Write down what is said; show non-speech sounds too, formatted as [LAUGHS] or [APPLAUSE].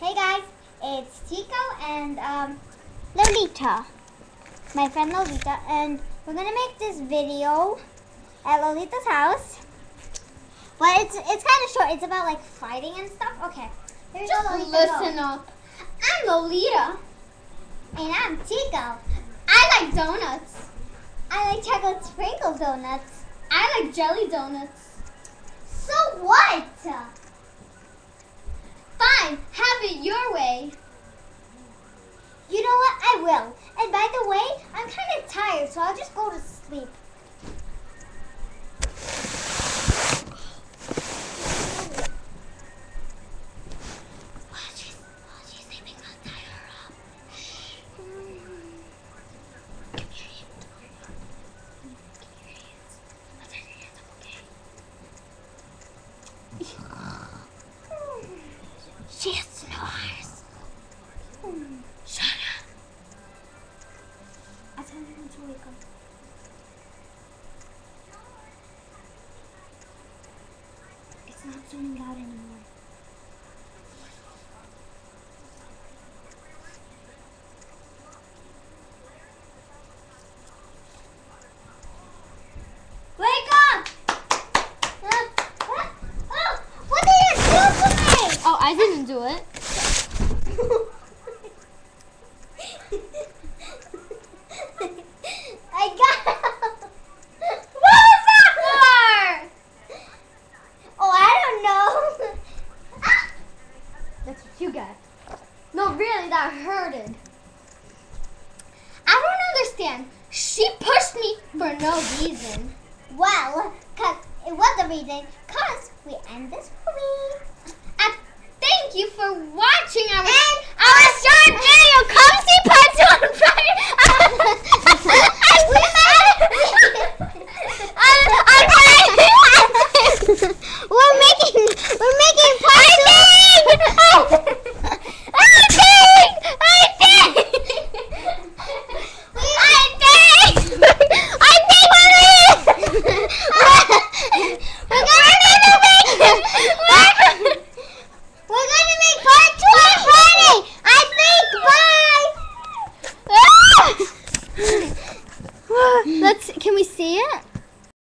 Hey guys, it's Tiko and um, Loleta, my friend Loleta, and we're gonna make this video at Loleta's house. But it's it's kind of short. It's about like fighting and stuff. Okay, here you go, Just Loleta, listen go. up. I'm Loleta. And I'm Tiko. I like donuts. I like chocolate sprinkle donuts. I like jelly donuts. So what? Fine, your way. You know what? I will. And by the way, I'm kind of tired, so I'll just go to sleep. She snores. Shut up. I told her to wake up. It's not zooming out anymore. Wake up! Ah, ah, ah, what did you do to me? I didn't do it. I got. [LAUGHS] What was that for? Oh, I don't know. Ah! [LAUGHS] That's what you got. No, really, that hurted. I don't understand. She pushed me for no reason. Well, cause it was the reason. Cause we end this movie. Watching our And [LAUGHS] Let's. Can we see it?